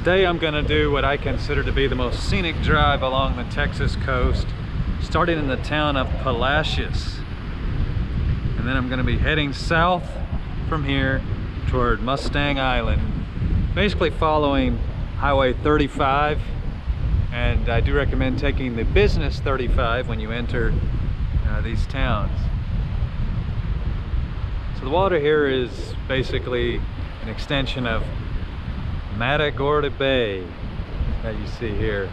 Today I'm going to do what I consider to be the most scenic drive along the Texas coast, starting in the town of Palacios. And then I'm going to be heading south from here toward Mustang Island, basically following Highway 35. And I do recommend taking the Business 35 when you enter uh, these towns. So the water here is basically an extension of Matagorda Bay that you see here.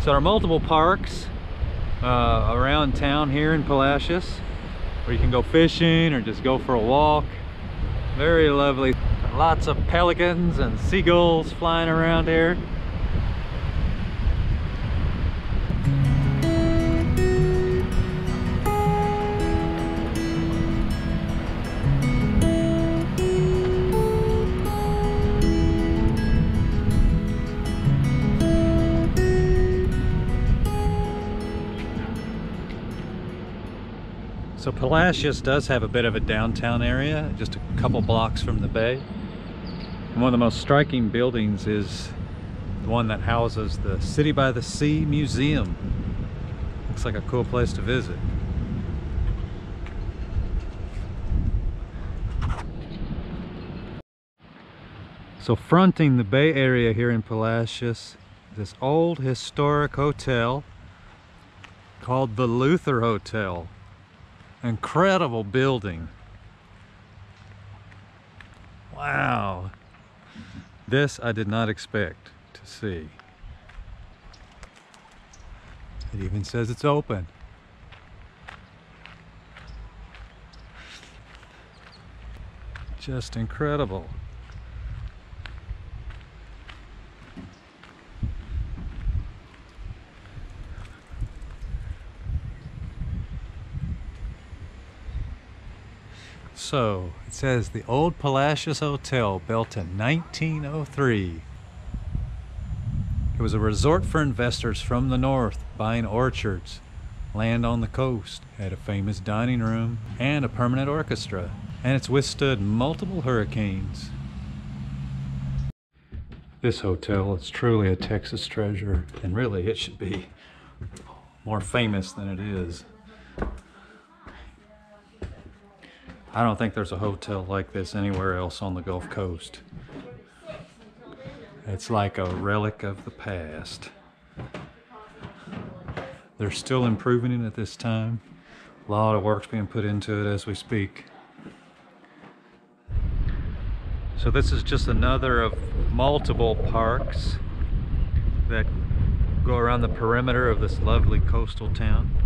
So there are multiple parks uh, around town here in Palacios where you can go fishing or just go for a walk. Very lovely. Lots of pelicans and seagulls flying around here. So Palacios does have a bit of a downtown area, just a couple blocks from the bay. And one of the most striking buildings is the one that houses the City by the Sea Museum. Looks like a cool place to visit. So fronting the Bay Area here in Palacios, this old historic hotel called the Luther Hotel. Incredible building. Wow. This I did not expect to see. It even says it's open. Just incredible. So it says the old Palacios Hotel built in 1903. It was a resort for investors from the north buying orchards, land on the coast, had a famous dining room, and a permanent orchestra. And it's withstood multiple hurricanes. This hotel is truly a Texas treasure, and really it should be more famous than it is. I don't think there's a hotel like this anywhere else on the Gulf Coast. It's like a relic of the past. They're still improving it at this time. A lot of work's being put into it as we speak. So this is just another of multiple parks that go around the perimeter of this lovely coastal town.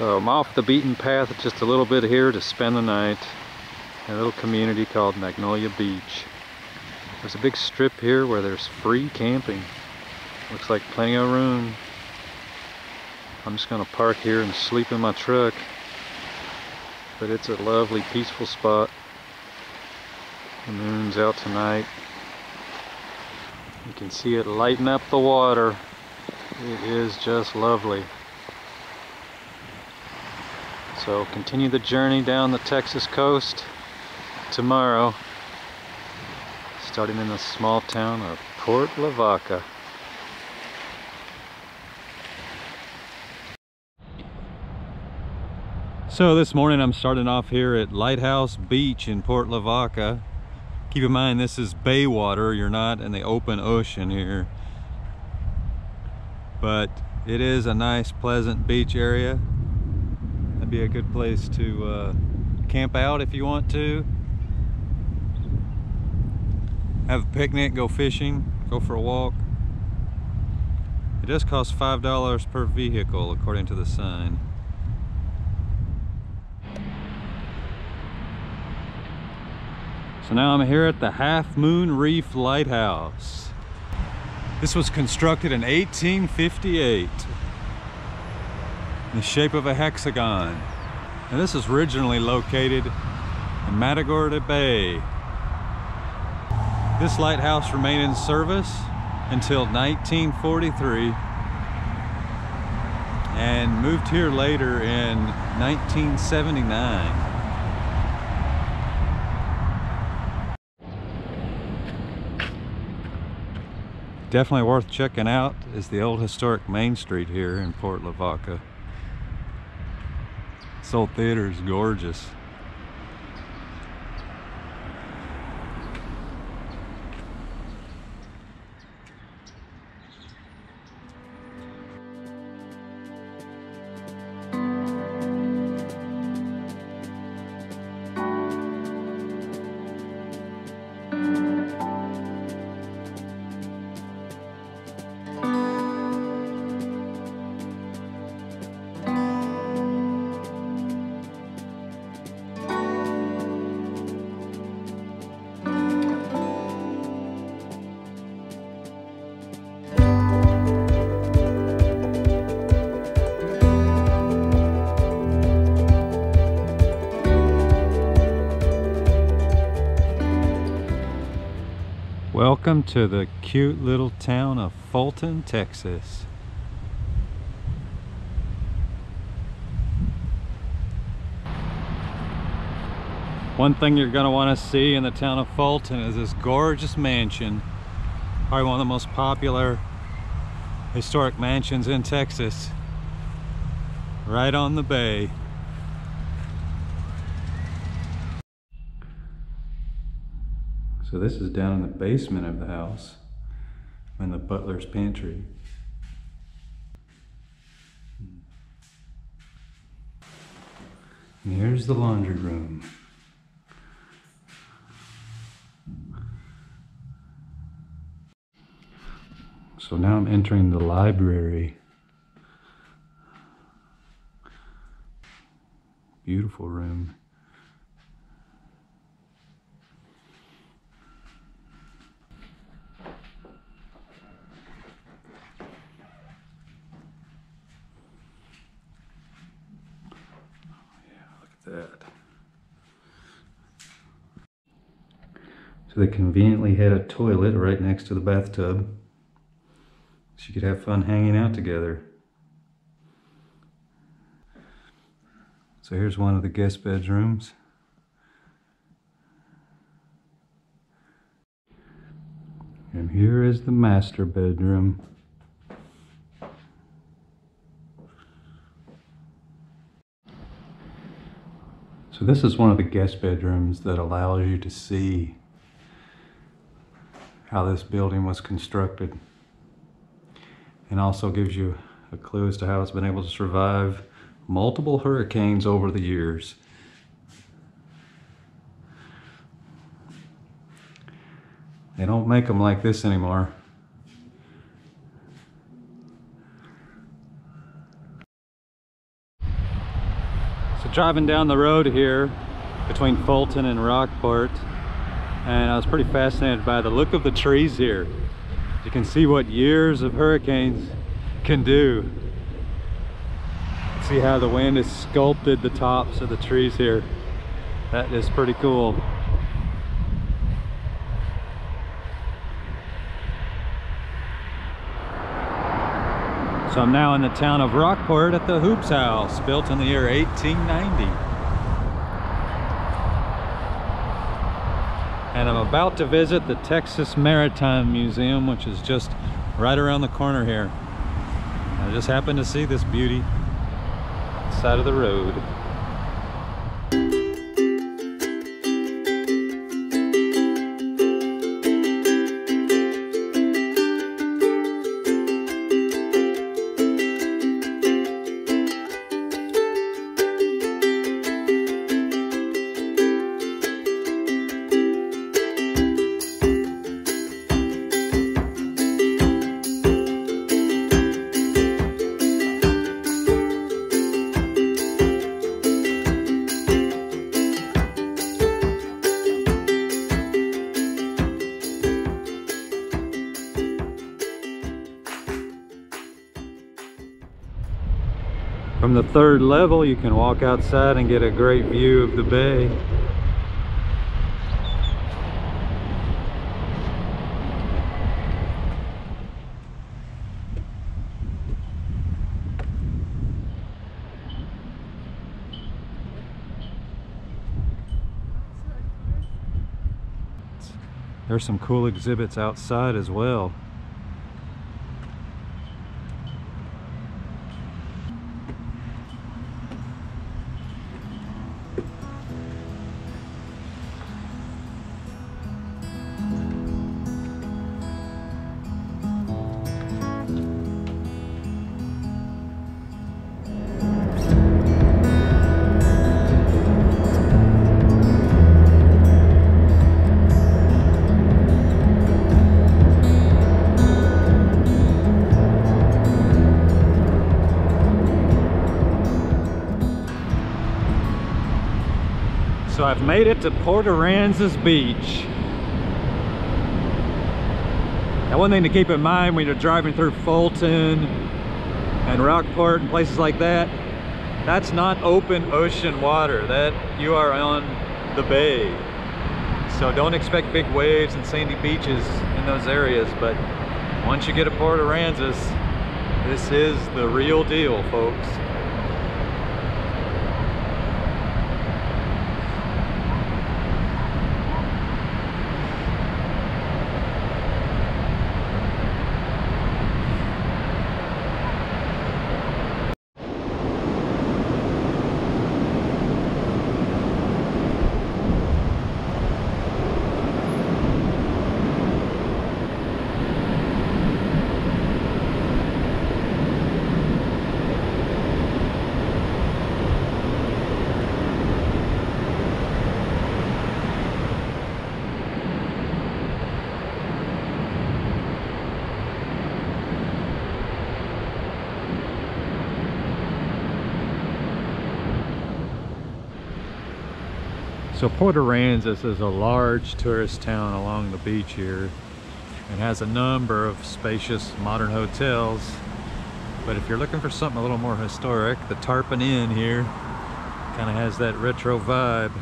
So I'm off the beaten path just a little bit here to spend the night in a little community called Magnolia Beach. There's a big strip here where there's free camping. Looks like plenty of room. I'm just gonna park here and sleep in my truck. But it's a lovely peaceful spot. The moon's out tonight. You can see it lighting up the water. It is just lovely. So continue the journey down the Texas coast tomorrow, starting in the small town of Port Lavaca. So this morning I'm starting off here at Lighthouse Beach in Port Lavaca. Keep in mind this is bay water, you're not in the open ocean here. But it is a nice pleasant beach area be a good place to uh, camp out if you want to. have a picnic, go fishing, go for a walk. It does cost $5 per vehicle according to the sign. So now I'm here at the Half Moon Reef Lighthouse. This was constructed in 1858 in the shape of a hexagon. And this is originally located in Matagorda Bay. This lighthouse remained in service until 1943 and moved here later in 1979. Definitely worth checking out is the old historic Main Street here in Port Lavaca. This old theater is gorgeous. Welcome to the cute little town of Fulton, Texas. One thing you're going to want to see in the town of Fulton is this gorgeous mansion. Probably one of the most popular historic mansions in Texas. Right on the bay. So this is down in the basement of the house in the butler's pantry. And here's the laundry room. So now I'm entering the library. Beautiful room. That. So they conveniently had a toilet right next to the bathtub. So you could have fun hanging out together. So here's one of the guest bedrooms. And here is the master bedroom. So this is one of the guest bedrooms that allows you to see how this building was constructed and also gives you a clue as to how it's been able to survive multiple hurricanes over the years. They don't make them like this anymore. Driving down the road here between Fulton and Rockport and I was pretty fascinated by the look of the trees here. You can see what years of hurricanes can do. See how the wind has sculpted the tops of the trees here. That is pretty cool. So I'm now in the town of Rockport at the Hoopes House, built in the year 1890. And I'm about to visit the Texas Maritime Museum, which is just right around the corner here. I just happened to see this beauty side of the road. From the third level, you can walk outside and get a great view of the bay. There's some cool exhibits outside as well. I've made it to Port Aransas Beach. Now one thing to keep in mind when you're driving through Fulton and Rockport and places like that, that's not open ocean water. That you are on the bay. So don't expect big waves and sandy beaches in those areas. But once you get to Port Aransas, this is the real deal, folks. So Port Aransas is a large tourist town along the beach here and has a number of spacious modern hotels. But if you're looking for something a little more historic, the Tarpon Inn here kind of has that retro vibe.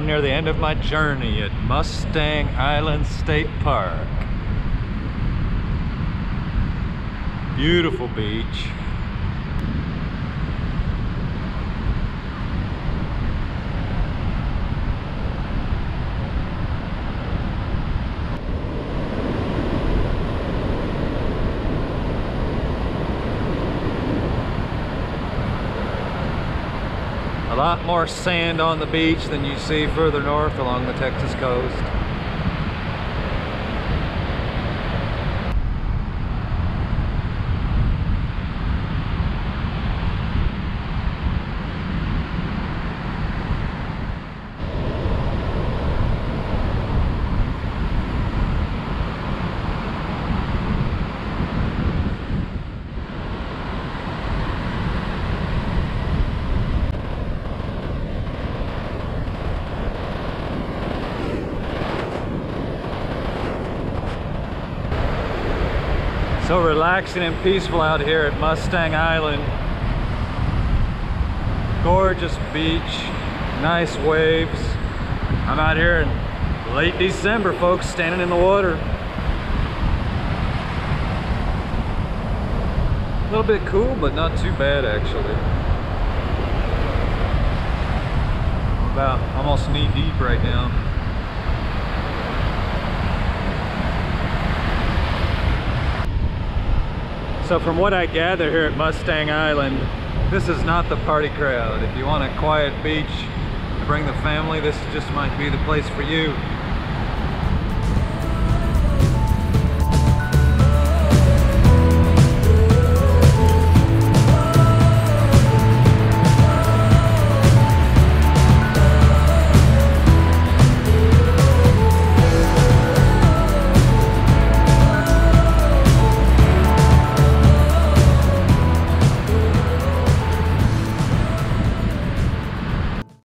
I'm near the end of my journey at Mustang Island State Park. Beautiful beach. A lot more sand on the beach than you see further north along the Texas coast. So relaxing and peaceful out here at Mustang Island. Gorgeous beach, nice waves. I'm out here in late December, folks, standing in the water. A little bit cool, but not too bad actually. I'm about almost knee deep right now. So from what I gather here at Mustang Island, this is not the party crowd. If you want a quiet beach, to bring the family, this just might be the place for you.